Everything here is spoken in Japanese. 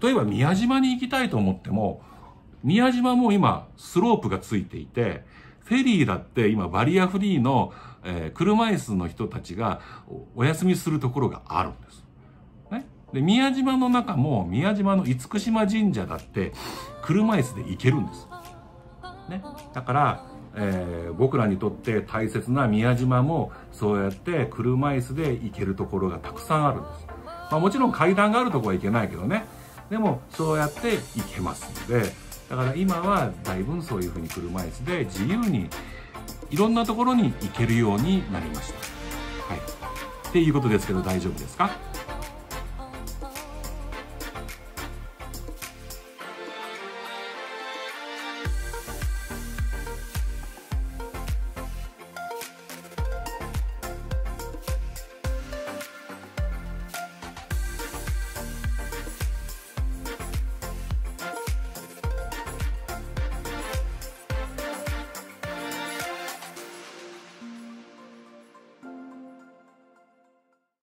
例えば宮島に行きたいと思っても、宮島も今スロープがついていて、フェリーだって今バリアフリーの、車椅子の人たちがお休みするところがあるんです。で、宮島の中も宮島の厳島神社だって車椅子で行けるんです。ね。だから、えー、僕らにとって大切な宮島もそうやって車椅子で行けるところがたくさんあるんです。まあもちろん階段があるとこは行けないけどね。でもそうやって行けますのでだから今はだいぶそういうふうに車椅子で自由にいろんなところに行けるようになりました。はい。っていうことですけど大丈夫ですか？